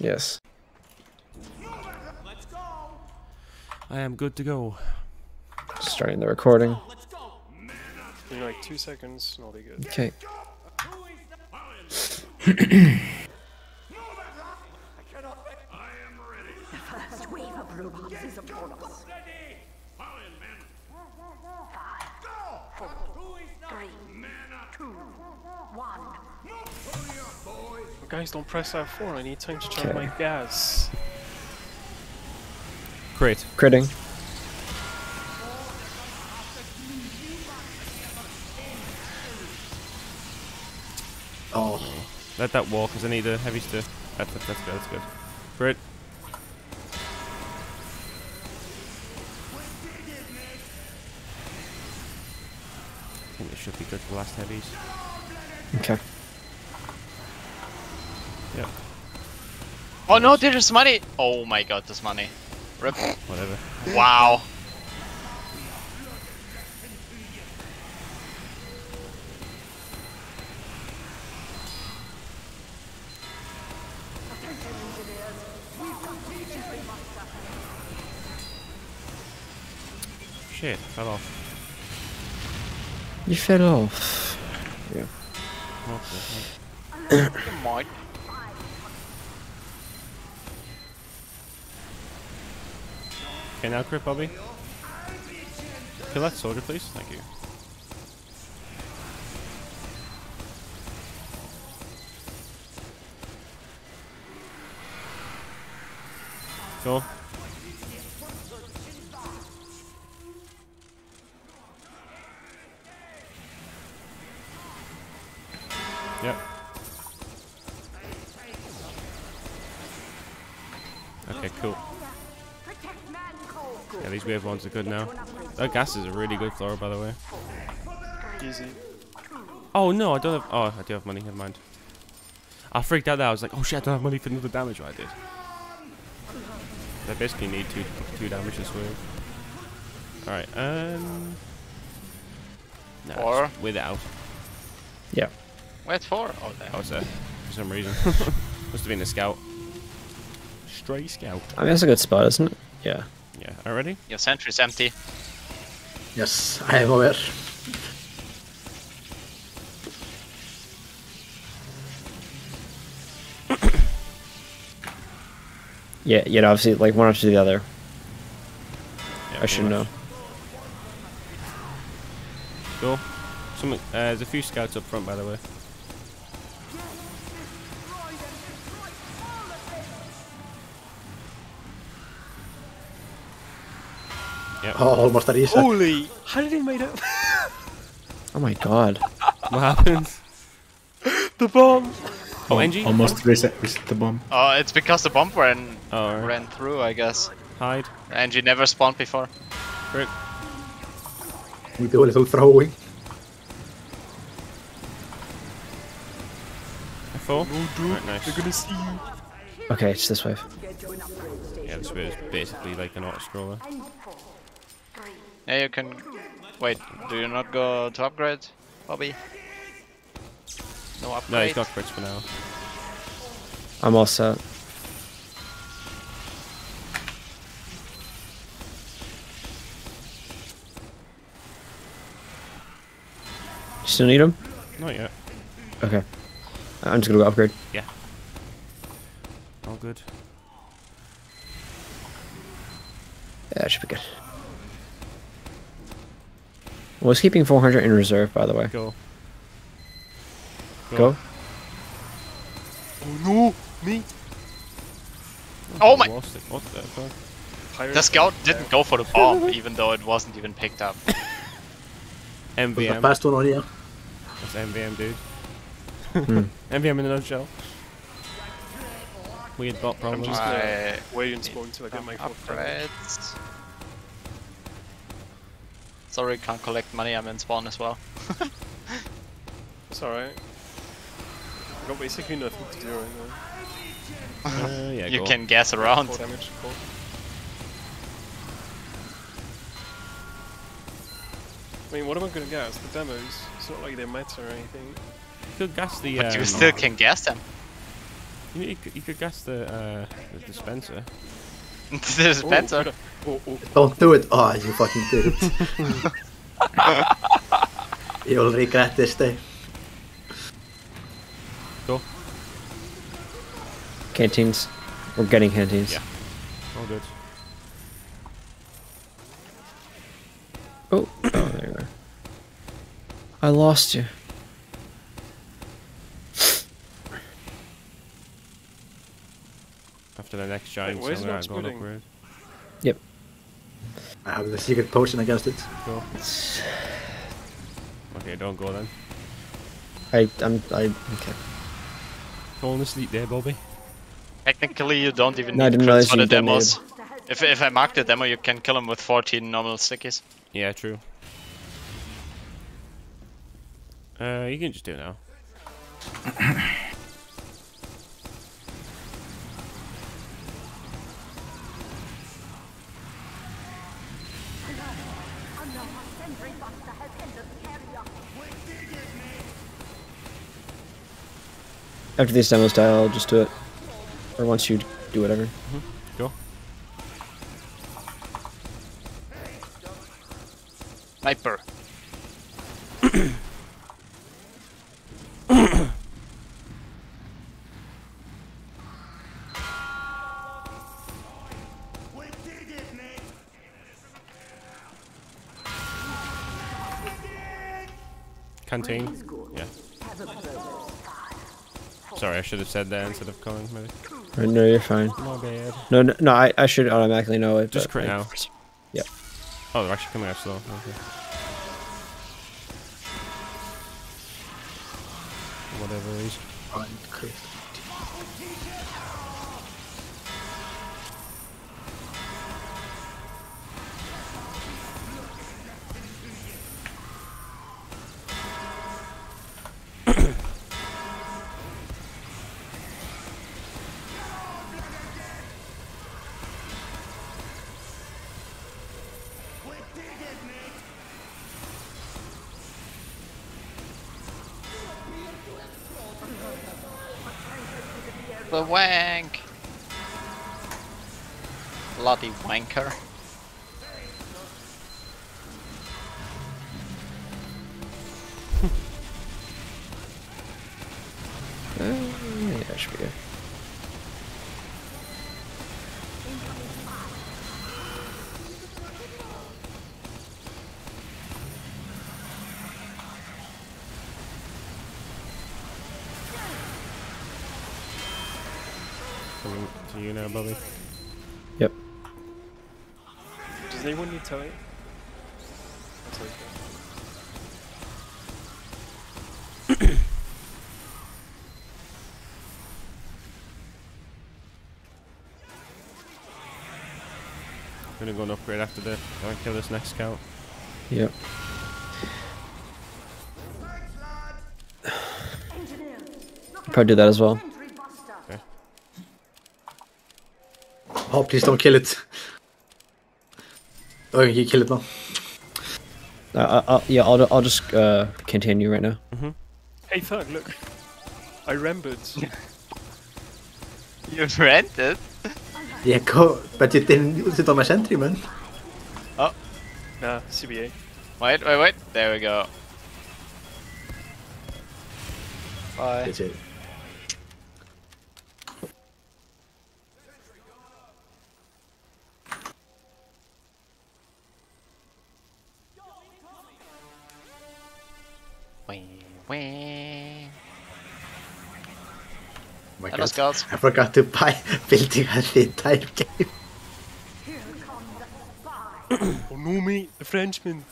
Yes. I am good to go. Starting the recording. In like two seconds, and I'll be good. Okay. Guys, don't press F4. I need time to charge Okay. my gas. Great. Critting. Oh, Let that walk, because I need the heavy stuff. That's, that's, that's good, that's good. Great. I think this should be good for the last heavies. Okay. Yeah, Oh no, there's money! Oh my god, there's money. Rip. whatever. Wow. Shit, fell off. You fell off. Yeah. Okay. Come on. Okay, now crit, Bobby. Kill that soldier, please. Thank you. Go. Yep. Okay, cool. Protect man cold. Yeah, these wave ones are good now. That gas is a really good floor, by the way. Easy. Oh no, I don't have. Oh, I do have money. Never mind. I freaked out there. I was like, oh shit, I don't have money for another damage. Right, I did. I basically need two two damage this wave. All right. Um. No, Or- without. Yeah. Wait for? Oh, there. I was there for some reason. Must have been a scout. Stray scout. I mean, that's a good spot, isn't it? Yeah. Yeah. Already? Your sentry's empty. yes, I am aware. Yeah, you know, obviously, like one after the other. Yeah, I should pretty know. Cool. Some, uh, there's a few scouts up front, by the way. Yep. Oh, almost a reset. Holy! How did he made it? Oh my god. What happened? the bomb! Oh, NG? Almost reset, reset the bomb. Oh, it's because the bomb ran Oh, alright. ran through, I guess. hide. And you never spawned before. Great. We do a little throwing. Four. Right, nice. They're gonna see you. Okay, it's this wave. Yeah, this wave is basically like an auto scroller. Yeah, you can. Wait, do you not go to upgrade, Bobby? No upgrade. No, he's got crits for now. I'm all set. You still need him? Not yet. Okay. I'm just gonna go upgrade. Yeah. All good. Yeah, that should be good. Was keeping 400 in reserve, by the way. Go. Go. Oh no! Me! Oh I my- Lost it. What the fuck? The scout didn't go for the bomb, even though it wasn't even picked up. There's the MVM. fast one on here. That's MVM, dude. Hmm. MVM in a nutshell. Weird bot I'm problems. just gonna wait and spawn until I get my fourth damage. Upgrades. Sorry, can't collect money. I'm in spawn as well. It's alright. I got basically nothing to do right now. Uh, yeah, you go. can guess around. Four damage, cool. I mean, what am I gonna guess? The demos. It's not like they matter or anything. You could gas the. But you um, still can guess them. You, you, could, you could guess the, uh, the dispenser. the oh. dispenser. Oh, oh, oh, Don't do it. Oh, you fucking did it. You'll regret this day. Go. Canteens. We're getting canteens. Yeah. All good. Oh, oh, there you are. I lost you. After the next giant, where's somewhere Max I'm going Pudding? Yep. I have the secret potion against it. Go. Okay, don't go then. I, I'm, I, okay. Falling asleep there, Bobby. Technically, you don't even No, I need didn't crits for the donated. demos. If, if I mark the demo, you can kill him with 14 normal stickies. Yeah, true. Uh, you can just do it now. After these demos die, I'll just do it. Or once you do whatever. Mm-hmm. Go. Sniper. Canteen. Yeah. Have observers five. Sorry, I should have said that instead of calling, maybe. Right, no, you're fine. My bad. No, no, no I, I should automatically know it. Just but crit I- now. Yep. Oh, they're actually coming out slow. Okay. Whatever it is. The wank. Bloody wanker. Coming to you now, Bobby. Yep. Does anyone need towing? I'll take it. Gonna go and upgrade after the. I kill this next scout. Yep. Engineers, look Probably do that as well. sentry buster. Oh, please don't kill it. Oh, you kill it now. Uh, I, I'll, yeah, I'll, I'll just uh, continue right now. Hey, Thug, look. I remembered. You rented? Yeah, go. But you didn't use it on my sentry, man. Oh. Nah, CBA. Wait, wait, wait. There we go. Bye. Oh my Hello, God. I forgot to buy building a the entire game. Here come the spy. Oh no, me, the Frenchman.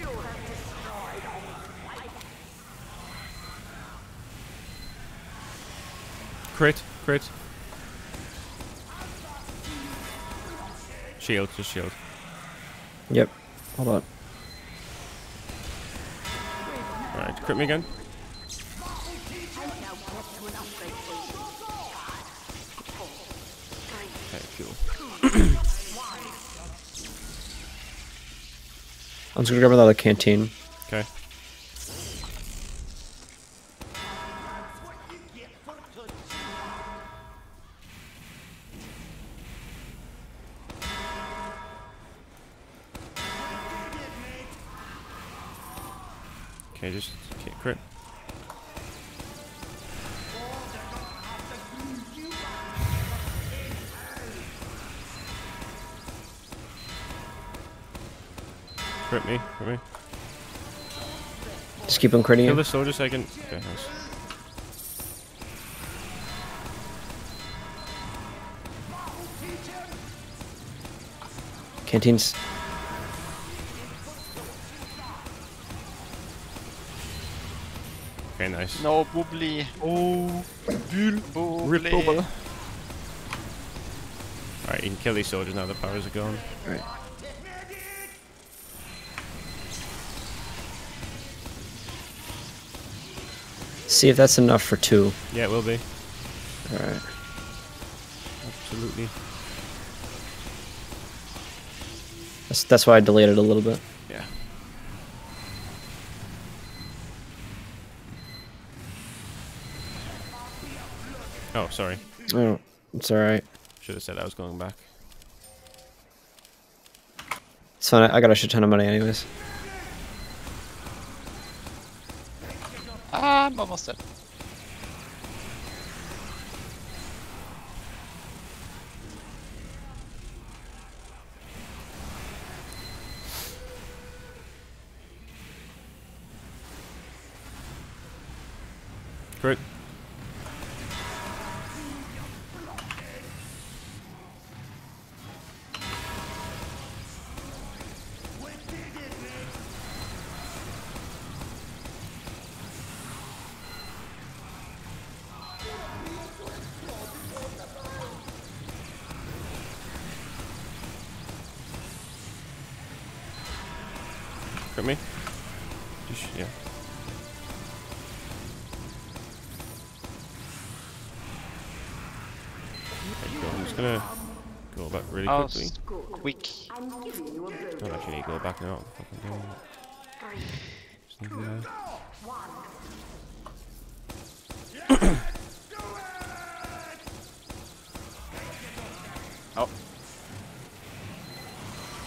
You have destroyed all my Crit, crit. Shield, just shield. Yep. Hold on. Crit me again. I'm just gonna grab another canteen. Okay. Okay, just crit. Crit me, crit me. Just keep on critting Kill the soldier second. Okay, nice. Canteens. Nice. No, bubbly. Oh, bull, Rip bubbly. Boba. Alright, you can kill these soldiers now the powers are gone. Right. See if that's enough for two. Yeah, it will be. Alright. Absolutely. That's, that's why I delayed it a little bit. Yeah. Oh, sorry. Oh, it's alright. Should have said I was going back. It's fine. I I got a shit ton of money anyways. Ah, I'm almost dead. Crit me. You Yeah. There you go. I'm just gonna go back really Oh, quickly. s- quick. Don't actually need to go back now. Fucking doing it. Just need to- Oh,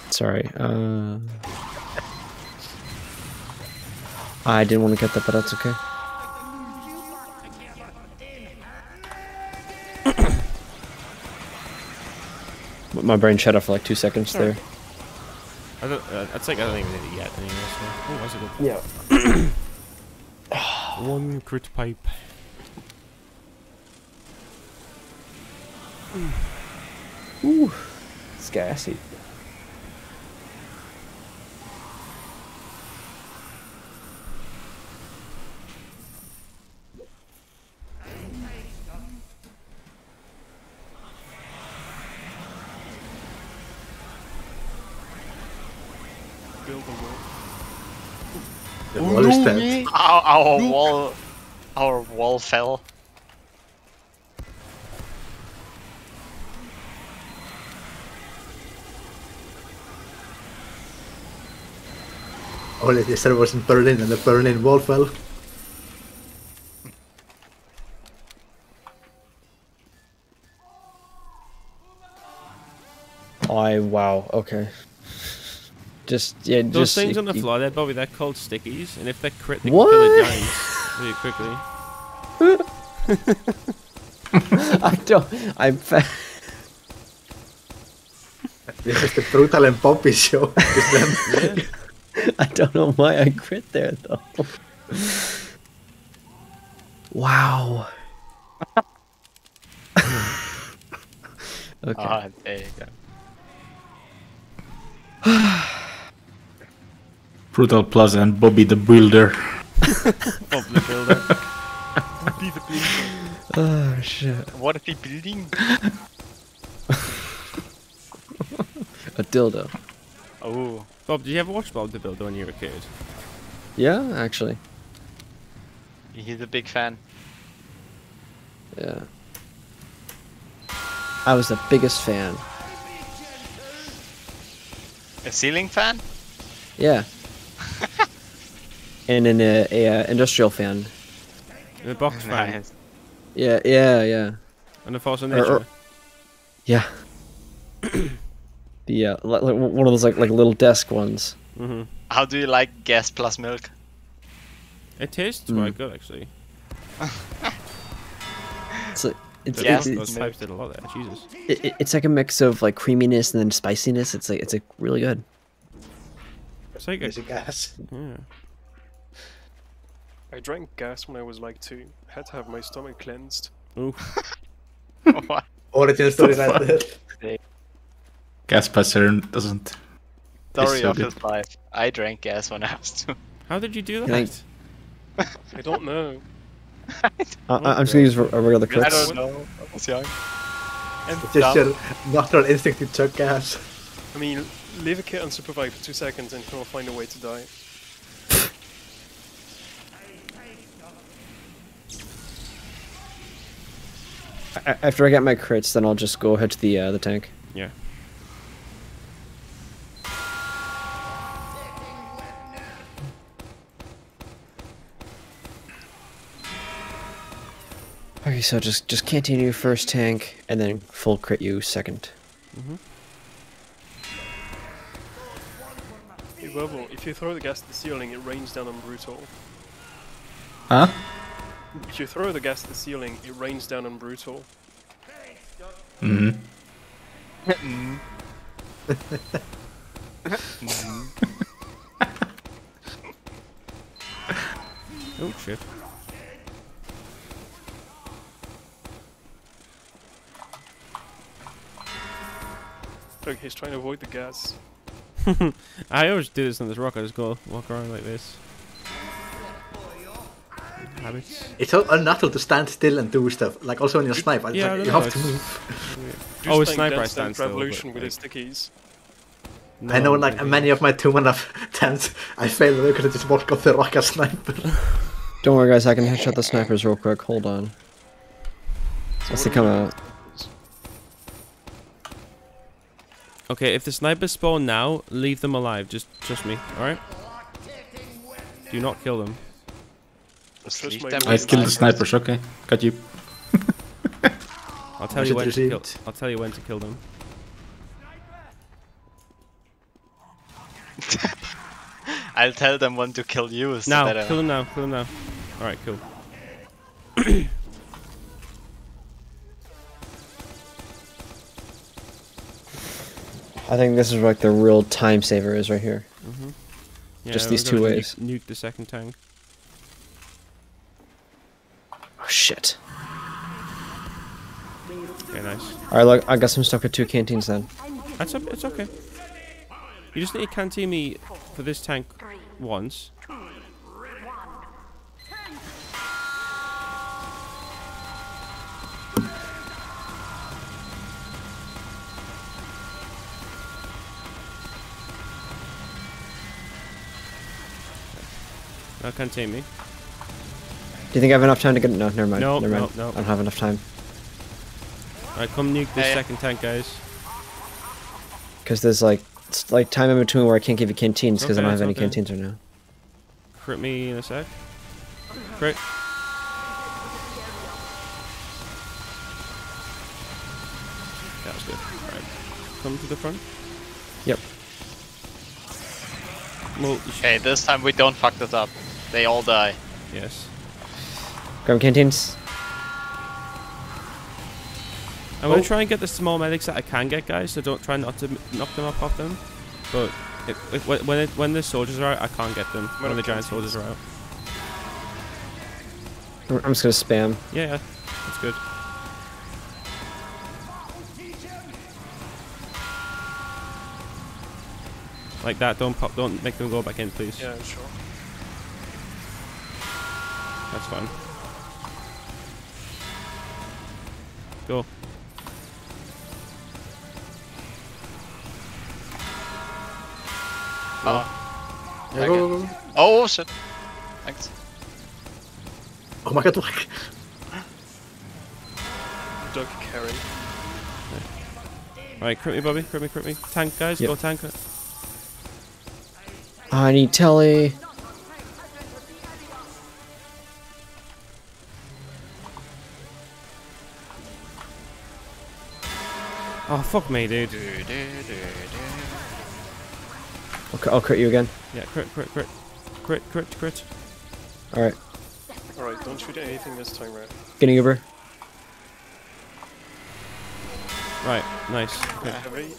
Sorry. Uh, I didn't want to get that, but that's okay. My brain shut off for like two seconds there. I don't. Uh, that's like I don't even need it yet. Anyway, so. Oh, that's a good. Yeah. One crit pipe. Ooh, it's gassy. The wall is dead. our, our wall, our wall fell. Only the server wasn't Berlin and the Berlin wall fell. I wow. Okay. Just yeah. Those just things y- on the y- floor there, Bobby, they're called stickies, and if they're crit, they What? can kill a giant really quickly. I don't. I'm. Fa- This is the brutal and poppy show. It's them. I don't know why I crit there though. wow. okay. Ah, there you go. Brutal Pizza and Bobby the Builder. Bobby the builder. Oh shit. What are they building? A dildo. Oh, Bob, did you ever watch Bob the Builder when you were a kid? Yeah, actually. he's a big fan. Yeah. I was the biggest fan. A ceiling fan? Yeah. and an uh, a, uh, industrial fan. And a box fan. Nice. Yeah, yeah, yeah. And a force of Or- nature. or- Yeah. the uh, li- like one of those like like little desk ones. mm-hmm. How do you like gas plus milk? It tastes Mm. quite good actually. It's like it's, Yeah. Those, it- those it's, pipes did a lot there. Jesus. it, it- it's like a mix of like creaminess and then spiciness. It's like it's like really good. It's like a, Is it gas? yeah. I drank gas when I was like two. Had to have my stomach cleansed. Ooh. What? Origin story like that. Gas Gaspacer doesn't. Story so of good. his life. I drank gas when I was two. How did you do that? Can I- I don't know. I- I'm just gonna use a regular I crits. don't know. I was young. And It's just dumb. your natural instinct to chug gas. I mean, leave a kit unsupervised for two seconds and he'll find a way to die. After I get my crits, then I'll just go ahead to the uh, the tank. Yeah. Okay, so just just continue first tank, and then full crit you second. Hey, Werble, if you throw the gas at the ceiling, it rains down on Brutal. Huh? If you throw the gas at the ceiling, it rains down on Brutal. Mm hmm. Oh shit. Look, he's trying to avoid the gas. I always do this on this rock. I just go walk around like this. Habits. It's so unnatural to stand still and do stuff. Like also when you're snipe, it's Yeah, like you know, have to move. Just Oh, a playing sniper I stand still, Revolution but, with his like- stickies. I know like maybe. many of my two and a half attempts, I failed because I just walked off the rock as sniper. Don't worry, guys. I can headshot the snipers real quick. Hold on. As they what come out. Okay, if the snipers spawn now, leave them alive. Just trust me, alright? Do not kill them. Just Trust leave my them word. I killed the snipers. Okay, got you. I'll tell you when to kill. I'll tell you when to kill them. I'll tell them when to kill you. Is the Now, better- kill them now. Kill them now. Alright, cool. I think this is like the real time saver is right here. Mm-hmm. Yeah, Just these two gonna nuke- ways. Nuke the second tank. Oh shit! Okay, nice. All right, look, I guess I'm stuck with two canteens then. That's o- it's okay. You just need to canteen me for this tank once. Now canteen me. Do you think I have enough time to get? No, never mind. No, never mind. no, no. I don't have enough time Alright, come nuke this Yeah, yeah. second tank, guys. because there's like it's like time in between where I can't give you canteens because I don't have any okay. canteens right now. Crit me in a sec. Crit. That was good. Right. Come to the front. Yep. Well, you Okay, this time we don't fuck this up. They all die. yes. Grab canteens. I'm Oh. gonna try and get the small medics that I can get, guys. So don't try not to knock them off of them. But it, it, when when, it, when the soldiers are out, I can't get them. When the giant soldiers are out. I'm I'm just gonna spam. Yeah, yeah, that's good. Like that. Don't pop. Don't make them go back in, please. Yeah, sure. That's fine. Go. Oh. Yeah, go, go, go. Oh shit. Thanks. Oh my god, like, Doug carry. Alright, crit me, Bobby. Crit me, crit me. Tank, guys. Yep. Go tank. I need telly. Oh, fuck me, dude. I'll, cr- I'll crit you again. Yeah, crit, crit, crit. Crit, crit, crit. Alright, Alright, don't shoot anything this time, right? getting over. Right, nice. Okay, heavy.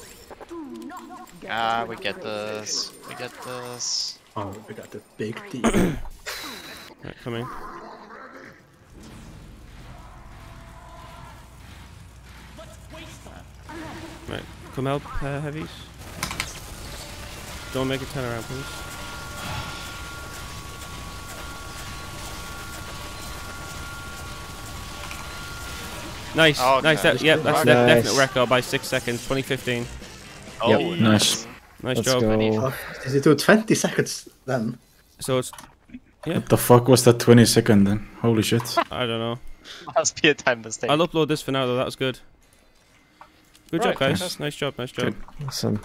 Ah, we get this. We get this. Oh, we got the big D. Right, coming. Right, come help, uh, heavies. Don't make a turn around, please. Nice, Okay. nice. That, yep, that's Nice. def- definite record by six seconds. 2015. Oh, Yep. Nice. Nice Let's job. go. oh, did it do 20 seconds then? So it's What the fuck was that 20 second then? Holy shit. I don't know. Must be a time mistake. I'll upload this for now though. That was good. Good Right, job, guys. fantastic. Nice job. Nice job. Awesome.